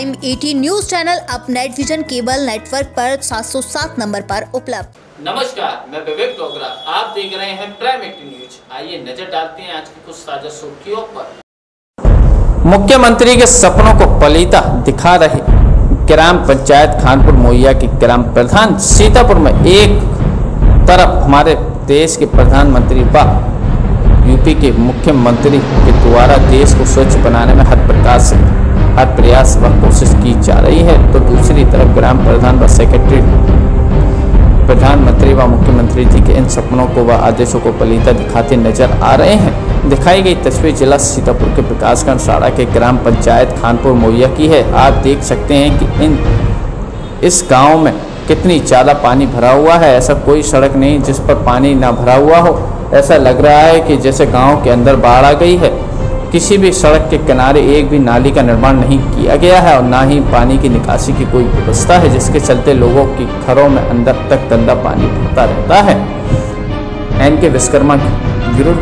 Eighty news channel अब net vision cable network पर 707 number पर उपलब्ध। नमस्कार, मैं विवेक डोगरा। आप देख रहे हैं प्राइम एटी न्यूज़ आइए नज़र डालते हैं आज की कुछ ताज़ा सुर्खियों पर। मुख्यमंत्री के सपनों को पलीता दिखा रहे। ग्राम पंचायत खानपुर मोइया के ग्राम प्रधान सीतापुर में एक तरफ़ हमारे देश के प्रधानमंत्री व यूपी के मुख्यमंत्री के द्वारा देश को स्वच्छ बनाने में हर प्रकार से हर प्रयास व कोशिश की जा रही है तो दूसरी तरफ़ ग्राम प्रधान व सेक्रेटरी प्रधानमंत्री व मुख्यमंत्री जी के इन सपनों को व आदेशों को पलीता दिखाते नज़र आ रहे हैं। दिखाई गई तस्वीर जिला सीतापुर के विकासखंड साड़ा के ग्राम पंचायत खानपुर मोइया की है। आप देख सकते हैं कि इन, इस गाँव में कितनी ज़्यादा पानी भरा हुआ है। ऐसा कोई सड़क नहीं जिस पर पानी ना भरा हुआ हो। ऐसा लग रहा है कि जैसे गाँव के अंदर बाढ़ आ गई है। किसी भी सड़क के किनारे एक भी नाली का निर्माण नहीं किया गया है और ना ही पानी की निकासी की कोई व्यवस्था है, जिसके चलते लोगों की घरों में अंदर तक गंदा पानी भरता रहता है। एन के विश्वकर्मा ब्यूरो